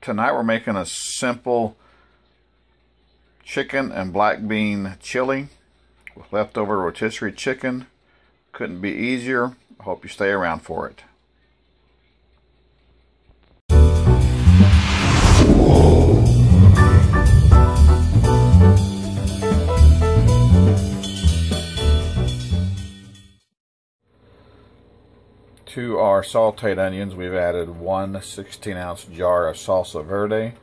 tonight we're making a simple chicken and black bean chili with leftover rotisserie chicken. Couldn't be easier. I hope you stay around for it. To our sauteed onions, we've added one 16 ounce jar of salsa verde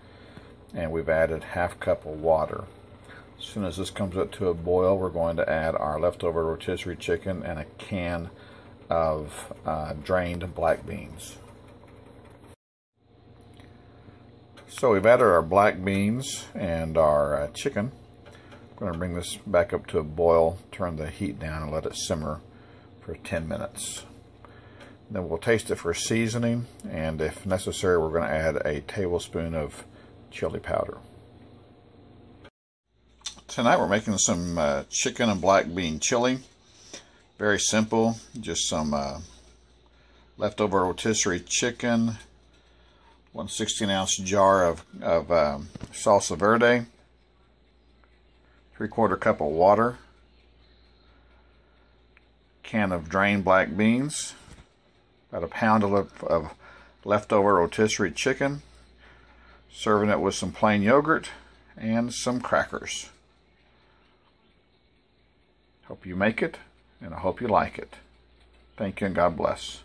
and we've added half cup of water. As soon as this comes up to a boil, we're going to add our leftover rotisserie chicken and a can of uh, drained black beans. So we've added our black beans and our uh, chicken. I'm going to bring this back up to a boil, turn the heat down and let it simmer for 10 minutes. Then we'll taste it for seasoning, and if necessary, we're going to add a tablespoon of chili powder. Tonight we're making some uh, chicken and black bean chili. Very simple, just some uh, leftover rotisserie chicken, one 16 ounce jar of, of um, salsa verde, three quarter cup of water, can of drained black beans, about a pound of, of leftover rotisserie chicken, serving it with some plain yogurt and some crackers. Hope you make it, and I hope you like it. Thank you, and God bless.